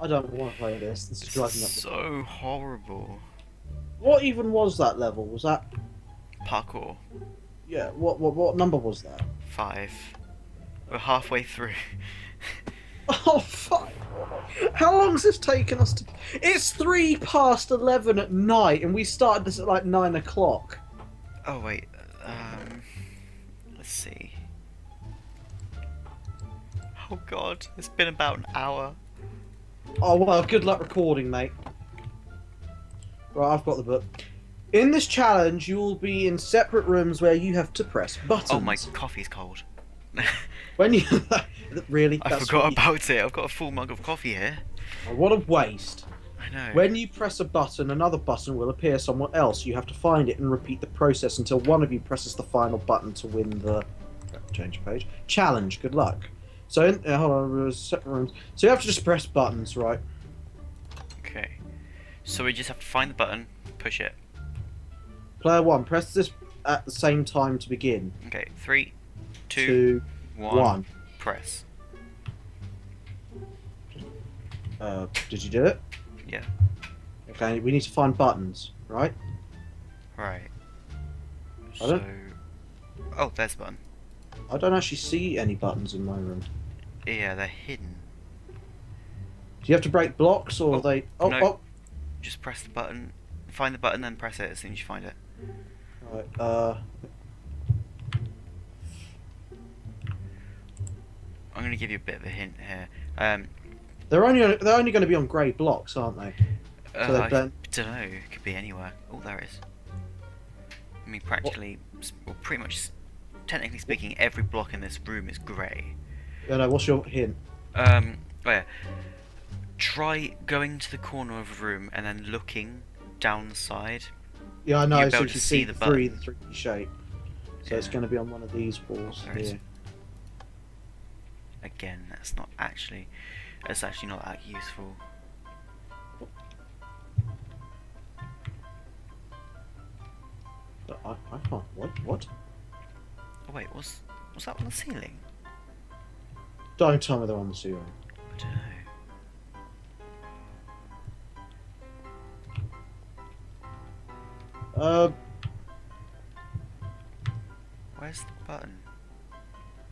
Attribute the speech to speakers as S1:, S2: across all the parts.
S1: I don't want to play this. This is driving
S2: is
S1: up.
S2: So horrible.
S1: What even was that level? Was that?
S2: Parkour.
S1: Yeah. What? What? What number was that?
S2: Five. We're halfway through.
S1: Oh fuck! How long's this taken us to? It's three past eleven at night, and we started this at like nine o'clock.
S2: oh wait. Um. Let's see. Oh god, it's been about an hour.
S1: Oh well, good luck recording, mate. Right, I've got the book. In this challenge, you will be in separate rooms where you have to press buttons.
S2: Oh my coffee's cold.
S1: When you really,
S2: I forgot
S1: you-
S2: about it. I've got a full mug of coffee here.
S1: Oh, what a waste.
S2: I know.
S1: When you press a button, another button will appear somewhere else. You have to find it and repeat the process until one of you presses the final button to win the change page challenge. Good luck. So, in, uh, hold on, there's separate rooms. So you have to just press buttons, right?
S2: Okay. So we just have to find the button, push it.
S1: Player one, press this at the same time to begin.
S2: Okay, three, two,
S1: Two,
S2: one,
S1: one.
S2: press.
S1: Uh, did you do it?
S2: Yeah.
S1: Okay, we need to find buttons, right?
S2: Right.
S1: I
S2: So.
S1: don't-
S2: Oh, there's the button.
S1: I don't actually see any buttons in my room.
S2: Yeah, they're hidden.
S1: Do you have to break blocks or
S2: Oh,
S1: they? Oh,
S2: no.
S1: oh.
S2: Just press the button, find the button, then press it as soon as you find it.
S1: Right, uh,
S2: I'm gonna give you a bit of a hint here. Um,
S1: they're only they're only going to be on grey blocks, aren't they?
S2: uh,
S1: So
S2: I don't know. It could be anywhere. Oh, there it is. I mean, practically, well, pretty much, technically speaking, every block in this room is grey.
S1: Yeah, no. What's your hint?
S2: Um, oh yeah. Try going to the corner of a room and then looking down the side.
S1: Yeah, I know.
S2: You'll
S1: So you
S2: to
S1: can
S2: see
S1: see
S2: the
S1: three, the
S2: button.
S1: three shape. So it's going to be on one of these walls
S2: is.
S1: here.
S2: Again, that's not actually, that's actually not that useful.
S1: But I, I can't. What? What?
S2: Oh wait, what's what's that on the ceiling?
S1: Don't tell me they're on the ceiling.
S2: I don't know.
S1: Uh,
S2: Where's the button?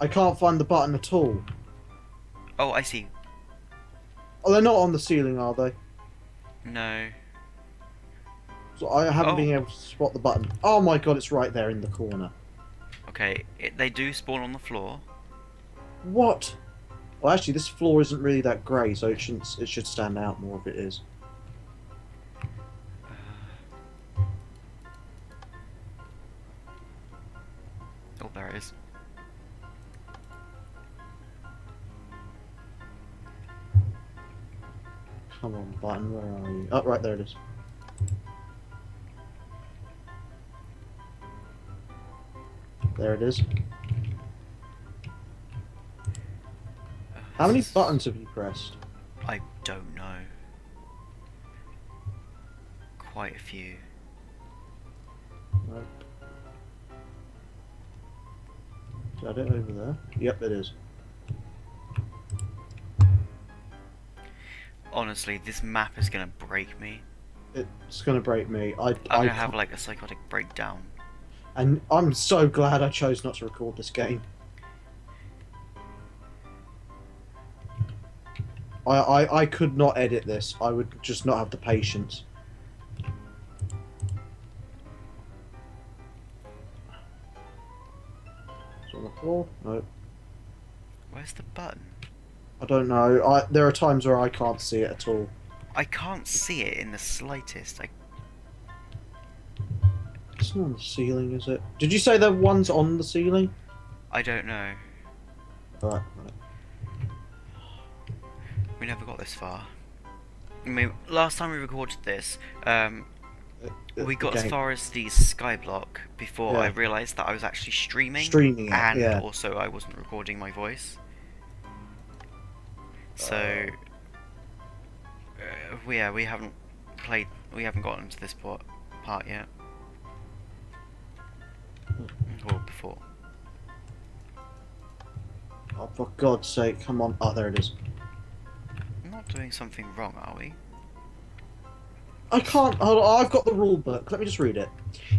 S1: I can't find the button at all.
S2: Oh, I see.
S1: Oh, they're not on the ceiling, are they?
S2: No.
S1: So I haven't
S2: Oh.
S1: been able to spot the button. Oh my god, it's right there in the corner.
S2: Okay, it, they do spawn on the floor.
S1: What? Well, actually, this floor isn't really that grey, so it shouldn't. It should stand out more if it is.
S2: Uh, oh, there it is.
S1: Come on, button, where are you? Oh, right there it is. There it is. How many buttons have you pressed?
S2: I don't know. Quite a few.
S1: Right. Is that it over there? Yep, it is.
S2: Honestly, this map is gonna break me.
S1: It's gonna break me. I,
S2: I'm
S1: I
S2: gonna have like a psychotic breakdown.
S1: And I'm so glad I chose not to record this game. I, I, I could not edit this. I would just not have the patience. It's on the floor? No.
S2: Where's the button?
S1: I don't know. I, there are times where I can't see it at all.
S2: I can't see it in the slightest. I,
S1: It's not on the ceiling, is it? Did you say the one's on the ceiling?
S2: I don't know.
S1: Right. right.
S2: We never got this far. I mean, last time we recorded this, um,
S1: Uh,
S2: we
S1: the
S2: got as far as the skyblock before I realised that I was actually streaming,
S1: Streaming it,
S2: and
S1: yeah.
S2: also I wasn't recording my voice. So, uh, we- yeah, we haven't played, we haven't gotten to this part, part yet. Or before.
S1: Oh, for God's sake, come on. Oh, there it is.
S2: I'm not doing something wrong, are we?
S1: I can't. Hold on, I've got the rule book. Let me just read it.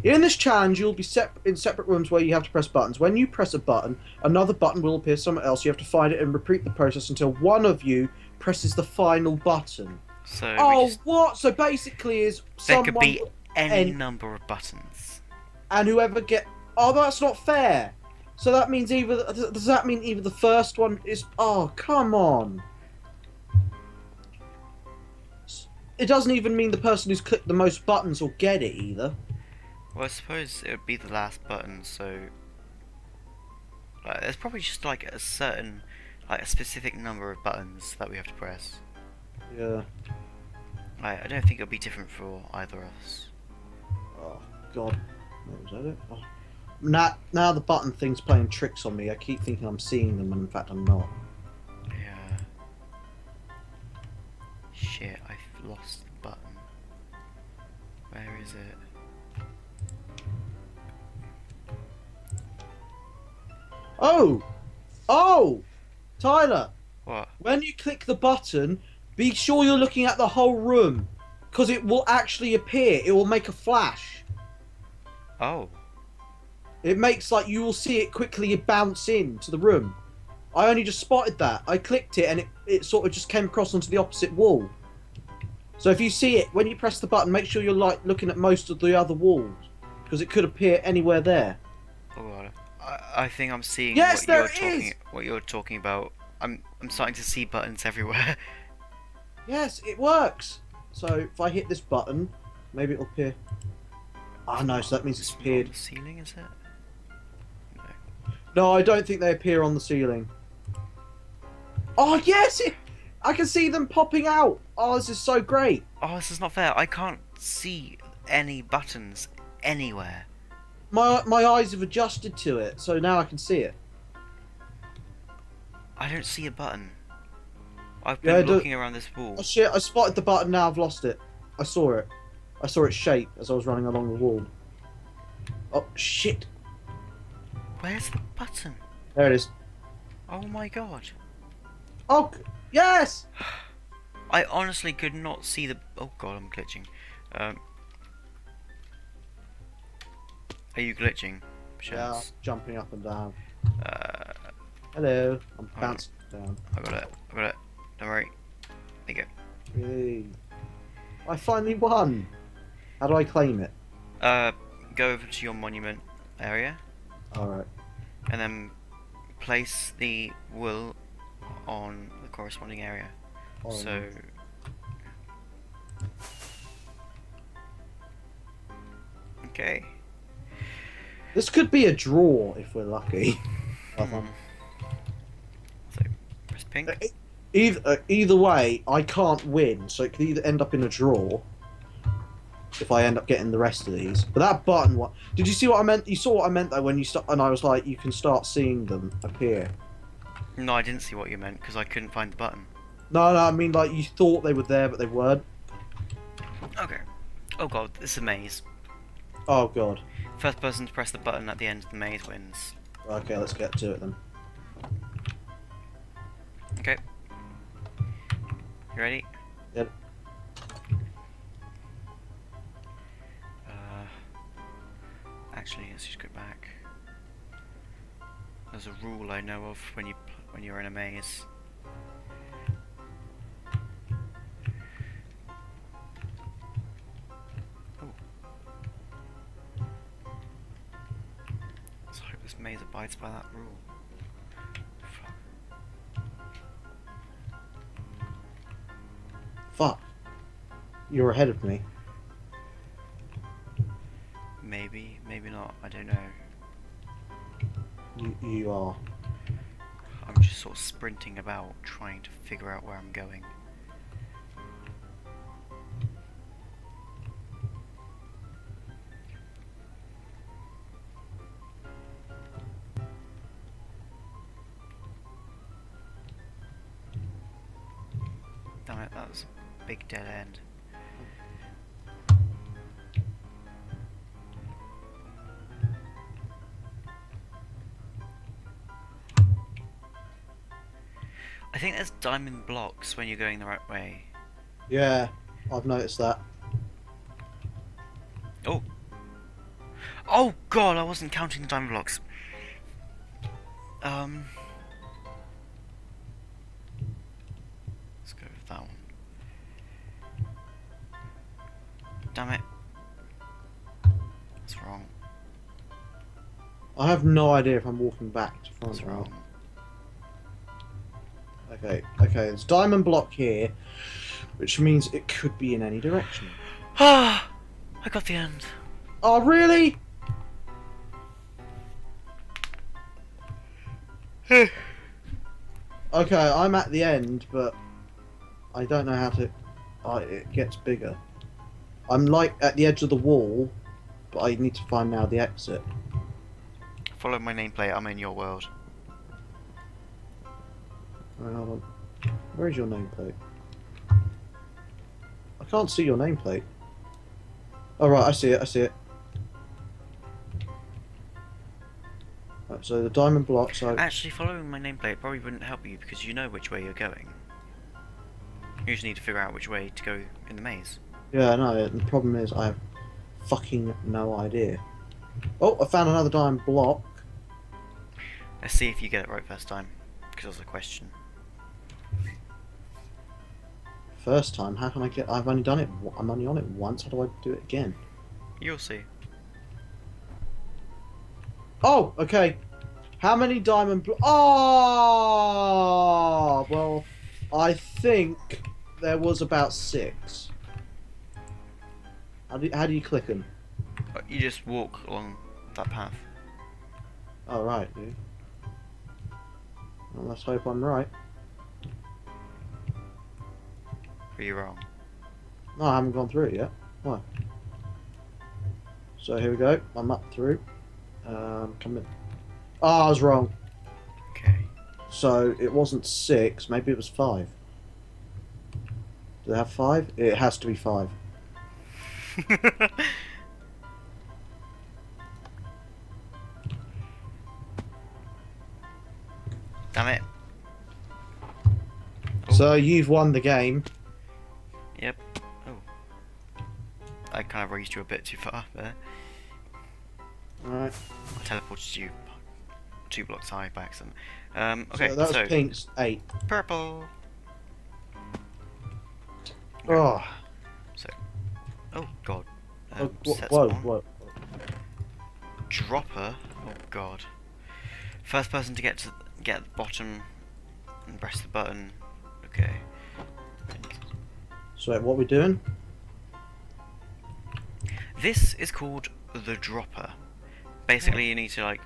S1: In this challenge, you'll be sep- in separate rooms where you have to press buttons. When you press a button, another button will appear somewhere else. You have to find it and repeat the process until one of you presses the final button.
S2: So
S1: Oh,
S2: just-
S1: what? So basically, is
S2: there
S1: someone
S2: could be any
S1: any-
S2: number of buttons.
S1: and whoever get. Oh, that's not fair. So that means either. Does that mean either the first one is? Oh, come on. It doesn't even mean the person who's clicked the most buttons will get it either.
S2: Well, I suppose it would be the last button, so... Like, there's probably just like a certain, like a specific number of buttons that we have to press.
S1: Yeah.
S2: I, I don't think it'll be different for either of us.
S1: Oh God. What was that? It? Oh. Now, now the button thing's playing tricks on me. I keep thinking I'm seeing them, and in fact I'm not.
S2: Yeah. Shit, I've lost the button. Where is it?
S1: Oh, oh, Tyler.
S2: What?
S1: When you click the button, be sure you're looking at the whole room, because it will actually appear. It will make a flash.
S2: Oh.
S1: It makes like you will see it quickly you bounce into the room. I only just spotted that. I clicked it and it, it sort of just came across onto the opposite wall. So if you see it, when you press the button, make sure you're like looking at most of the other walls. Because it could appear anywhere there.
S2: Oh god. I, I think I'm seeing
S1: Yes,
S2: what
S1: there
S2: you're
S1: it
S2: talking
S1: is!
S2: what you're talking about. I'm I'm starting to see buttons everywhere.
S1: Yes, it works. So if I hit this button, maybe it'll appear. Ah no, so that means it's
S2: It's
S1: appeared.
S2: the ceiling, is it? No.
S1: I don't think they appear on the ceiling. Oh yes, it, I can see them popping out. Oh, this is so great.
S2: Oh, this is not fair. I can't see any buttons anywhere.
S1: My my eyes have adjusted to it, so now I can see it.
S2: I don't see a button. I've been
S1: do-
S2: looking around this wall.
S1: Oh shit! I spotted the button. Now I've lost it. I saw it. I saw its shape as I was running along the wall. Oh shit!
S2: Where's the button?
S1: There it is.
S2: Oh my god.
S1: Oh yes!
S2: I honestly could not see the. Oh god, I'm glitching. Um, are you glitching?
S1: Yeah, jumping up and down.
S2: Uh,
S1: Hello. I'm bouncing down.
S2: I got it. I got it. Don't worry. There you
S1: Yay. I finally won. How do I claim it?
S2: Uh, go over to your monument area
S1: All right.
S2: and then place the wool on the corresponding area.
S1: Oh,
S2: So. Okay.
S1: This could be a draw if we're lucky.
S2: Hmm. So press pink.
S1: Either uh, either way, I can't win, so it could either end up in a draw. If I end up getting the rest of these, but that button, what? Did you see what I meant? You saw what I meant though when you start, and I was like, you can start seeing them appear.
S2: No, I didn't see what you meant because I couldn't find the button.
S1: No, no, I mean like you thought they were there, but they weren't.
S2: Okay. Oh god, this is a maze.
S1: Oh god.
S2: First person to press the button at the end of the maze wins.
S1: Okay, let's get to it then.
S2: Okay. You ready?
S1: Yep.
S2: Actually, let's just go back. There's a rule I know of when you when you're in a maze. Oh. Let's hope this maze abides by that rule. Fuck.
S1: Fuck. You're ahead of me.
S2: I'm just sort of sprinting about, trying to figure out where I'm going. Damn it, that was a big dead end. Diamond blocks when you're going the right way.
S1: Yeah, I've noticed that.
S2: Oh Oh god, I wasn't counting the diamond blocks. Um. Let's go with that one. Damn it. That's wrong.
S1: I have no idea if I'm walking back to front
S2: That's wrong.
S1: Okay, okay, there's diamond block here, which means it could be in any direction.
S2: Ah! I got the end.
S1: Oh, really? Okay, I'm at the end, but I don't know how to. Oh, it gets bigger. I'm like at the edge of the wall, but I need to find now the exit.
S2: Follow my nameplate, I'm in your world.
S1: Um, right, hold on. Where is your nameplate? I can't see your nameplate. Oh right, I see it. I see it. Right, so the diamond block. So
S2: Actually, following my nameplate probably wouldn't help you because you know which way you're going. You just need to figure out which way to go in the maze.
S1: yeah, no. The problem is I have fucking no idea. Oh, I found another diamond block.
S2: Let's see if you get it right first time, because that was a question.
S1: First time. How can I get? I've only done it. I'm only on it once. How do I do it again?
S2: You'll see.
S1: Oh, okay. How many diamond Oh, well, I think there was about six. How do, how do you click them?
S2: Uh, You just walk along that path.
S1: Oh, right, dude. Well, let's hope I'm right.
S2: Are you wrong?
S1: No, I haven't gone through it yet. Why? So here we go. I'm up through. Um, come in. Oh, I was wrong.
S2: Okay.
S1: So it wasn't six. Maybe it was five. Do they have five? It has to be five.
S2: Damn it.
S1: So you've won the game.
S2: I kind of raised you a bit too far there.
S1: Alright.
S2: I teleported you two blocks high by accident. Um, okay,
S1: so that was
S2: so
S1: Pink's eight.
S2: purple.
S1: Oh, So.
S2: Oh god.
S1: oh
S2: Um,
S1: whoa,
S2: set
S1: whoa, whoa.
S2: Dropper. Oh god. First person to get to get at the bottom and press the button. Okay.
S1: So what we doing?
S2: This is called the dropper. Basically, you need to like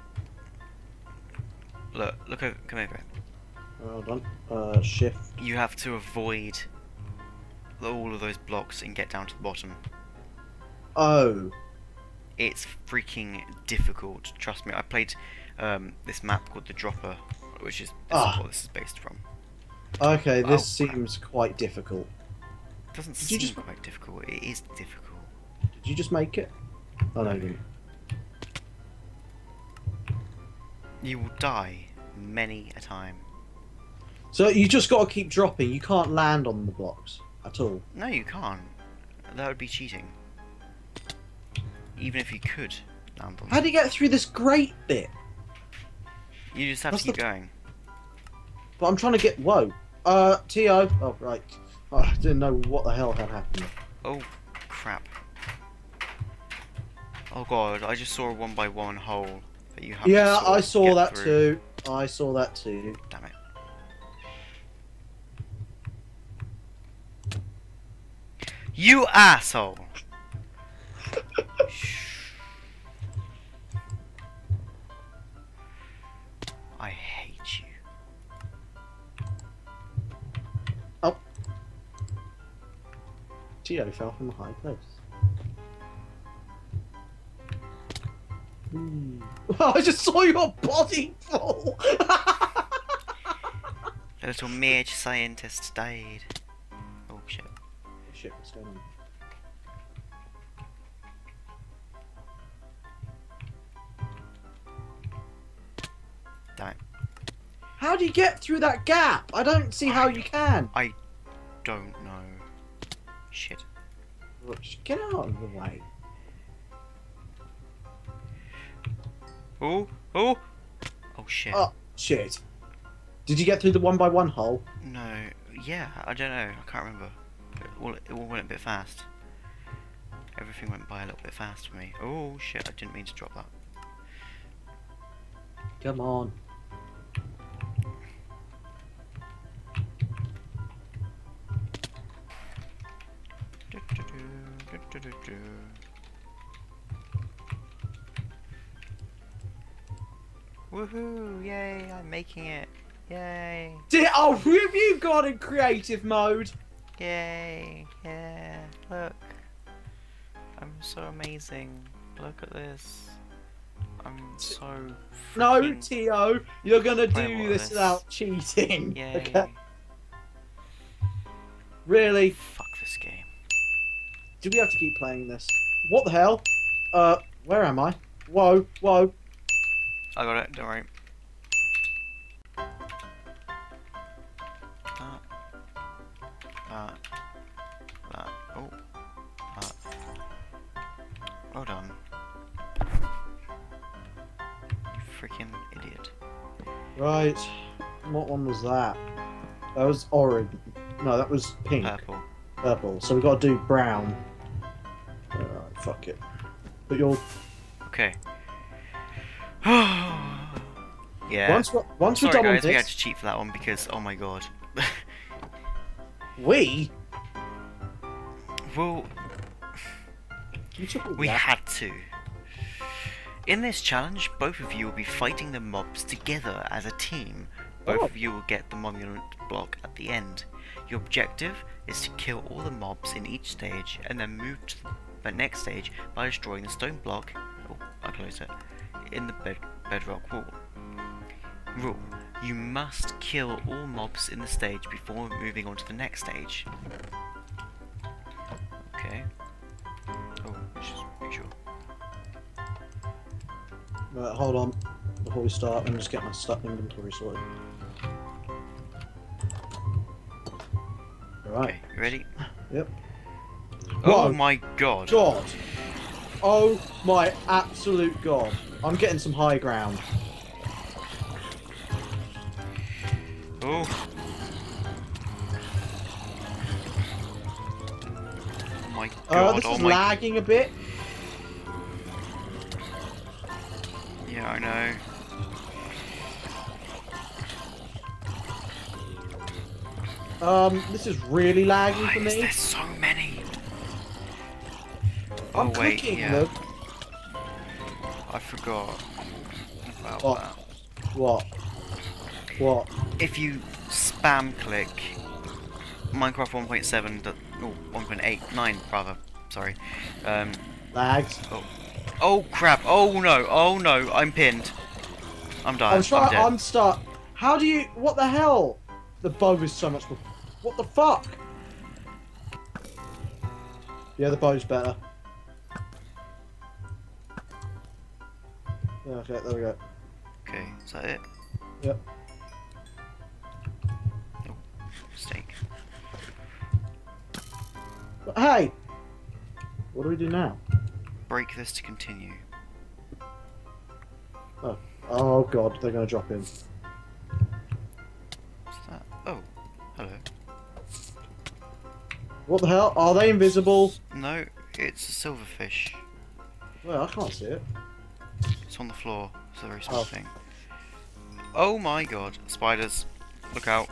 S2: look, look over, come over.
S1: Hold on. Uh, shift.
S2: You have to avoid all of those blocks and get down to the bottom.
S1: Oh.
S2: It's freaking difficult. Trust me. I played um, this map called the Dropper, which is this
S1: Ah.
S2: is what this is based from.
S1: Okay, this
S2: Oh, crap.
S1: seems quite difficult.
S2: It doesn't
S1: Did
S2: seem
S1: just-
S2: quite difficult. It is difficult.
S1: Did you just make it? Oh no, you didn't.
S2: You will die many a time.
S1: So you just got to keep dropping. You can't land on the blocks at all.
S2: No, you can't. That would be cheating. Even if you could land on
S1: How do you get through this great bit?
S2: You just have
S1: What's
S2: to keep
S1: the-
S2: going.
S1: But I'm trying to get. Whoa. Uh, To. Oh right. Oh, I didn't know what the hell had happened.
S2: Oh, crap. Oh god, I just saw a one by one hole that you have
S1: Yeah, I saw that
S2: through.
S1: too. I saw that too.
S2: Damn it. You asshole! I hate you.
S1: Oh. Teo fell from a high place. I just saw your body fall.
S2: The little mage scientist died. Oh shit.
S1: Shit, what's going on?
S2: Damn it.
S1: How do you get through that gap? I don't see how you can.
S2: I don't know. Shit.
S1: Look, just Get out of the way.
S2: Oh, oh, oh shit.
S1: Oh. Shit. Did you get through the one by one hole?
S2: No, yeah, I don't know. I can't remember. It all, it all went a bit fast. Everything went by a little bit fast for me. Oh shit! I didn't mean to drop that.
S1: Come on.
S2: Woohoo! Yay! I'm making it. Yay!
S1: Did oh have you gone in creative mode?
S2: Yay! Yeah! Look, I'm so amazing. Look at this. I'm so.
S1: No, Teo, you're gonna do this
S2: this.
S1: without cheating.
S2: Yay!
S1: Okay. Really?
S2: Fuck this game.
S1: Do we have to keep playing this? What the hell? Uh, where am I? Whoa, whoa.
S2: I got it. Don't worry. That. That. That. Oh. That. Well done. You freaking idiot.
S1: Right. What one was that? That was orange. No, that was pink.
S2: Purple.
S1: Purple. So we got to do brown. Alright, fuck it. But you'll
S2: Okay. Yeah.
S1: once we once
S2: Sorry
S1: done
S2: guys,
S1: with
S2: we had to cheat for that one because oh my god.
S1: we
S2: well,
S1: you took all
S2: we
S1: that.
S2: had to. In this challenge, both of you will be fighting the mobs together as a team. Both
S1: Oh.
S2: of you will get the monument block at the end. Your objective is to kill all the mobs in each stage and then move to the next stage by destroying the stone block. Oh, I closed it. In the bed, bedrock wall. Rule: You must kill all mobs in the stage before moving on to the next stage. Okay. Oh, let's just make sure.
S1: Right, hold on. Before we start, I'm just getting my stuff inventory sorted. Alright.
S2: Okay, you ready?
S1: Yep.
S2: Oh
S1: Whoa.
S2: my god.
S1: God. Oh my absolute god. I'm getting some high ground.
S2: Oh. Oh my
S1: Uh,
S2: god.
S1: this
S2: oh
S1: is
S2: my.
S1: lagging a bit.
S2: Yeah, I know.
S1: Um, this is really lagging
S2: Why
S1: for
S2: is
S1: me.
S2: there so many?
S1: I'm
S2: oh wait,
S1: clicking
S2: yeah.
S1: the
S2: I forgot about
S1: What?
S2: that.
S1: what? What?
S2: If you spam click Minecraft 1.7, dot- oh, 1.89 rather, sorry. Um,
S1: Lags.
S2: oh crap, oh no, oh no, I'm pinned. I'm dying,
S1: I'm trying. I'm stuck. How do you? What the hell? The bow is so much. more- What the fuck? Yeah, the bow's better. Yeah, okay, there we go.
S2: Okay, is that it?
S1: Yep. But hey, what do we do now?
S2: Break this to continue.
S1: Oh Oh god, they're gonna drop in.
S2: What's that? Oh, hello.
S1: What the hell? Are they invisible?
S2: No, it's a silverfish.
S1: Well, I can't see it.
S2: It's on the floor. It's a very small
S1: Oh.
S2: thing. Oh my god, spiders. Look out.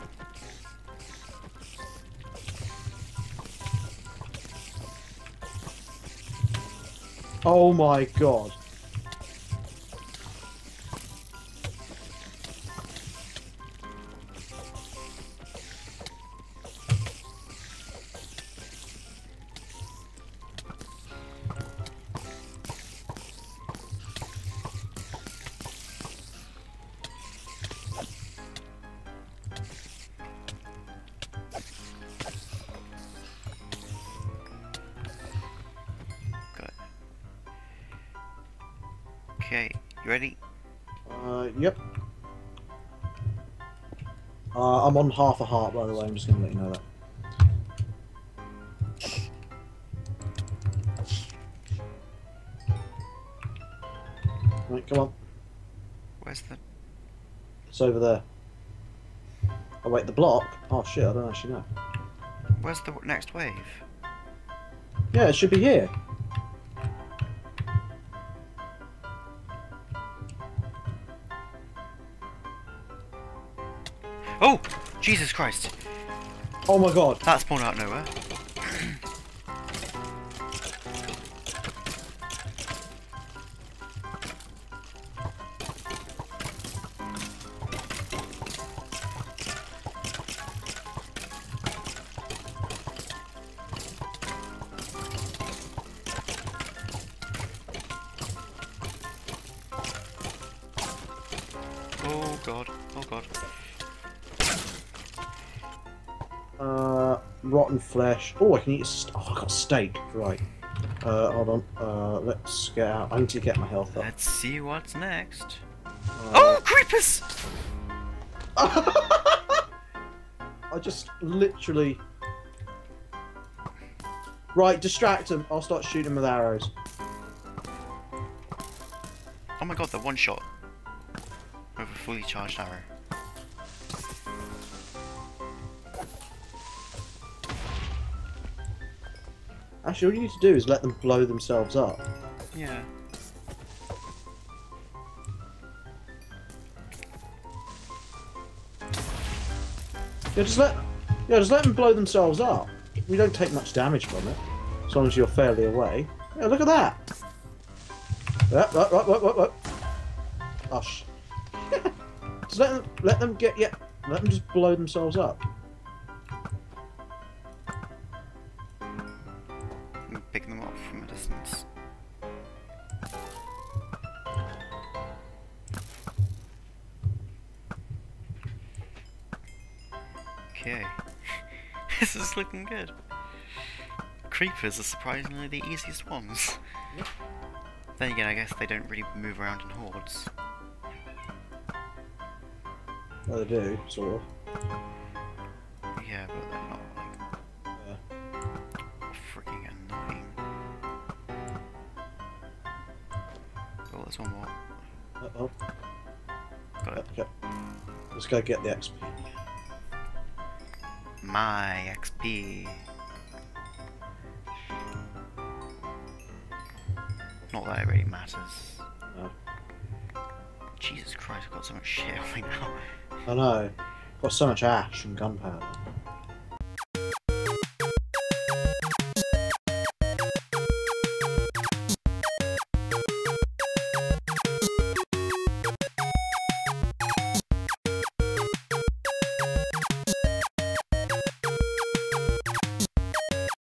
S1: Oh my god.
S2: You ready?
S1: Uh, yep. Uh, I'm on half a heart, by the way. I'm just going to let you know that. Right, come on.
S2: Where's the?
S1: It's over there. Oh wait, the block? Oh shit, I don't actually know.
S2: Where's the next wave?
S1: Yeah, it should be here.
S2: Oh, Jesus Christ!
S1: Oh my god.
S2: That spawned out of nowhere.
S1: Flesh. Oh, I can eat a st- Oh, I got steak. Right. Uh, hold on. Uh, let's get out. I need to get my health up.
S2: Let's see what's next.
S1: Uh,
S2: Oh, creepers!
S1: I just literally. Right, distract them. I'll start shooting with arrows.
S2: Oh my god, they're one shot. With a fully charged arrow.
S1: Actually, all you need to do is let them blow themselves up.
S2: Yeah.
S1: Yeah, just let. Yeah, just let them blow themselves up. We don't take much damage from it, as long as you're fairly away. Yeah, look at that. Yeah, right, right, right, right, right. Oh, just let them, let them get. Yeah, let them just blow themselves up.
S2: Up from a distance. Okay. this is looking good. Creepers are surprisingly the easiest ones. Then again, I guess they don't really move around in hordes.
S1: Well, they do, sort of.
S2: One more.
S1: Uh oh.
S2: Got it.
S1: Okay. Let's go get the XP.
S2: My XP. Not that it really matters.
S1: No.
S2: Jesus Christ, I've got so much shit on me now.
S1: I know. Got so much ash and gunpowder.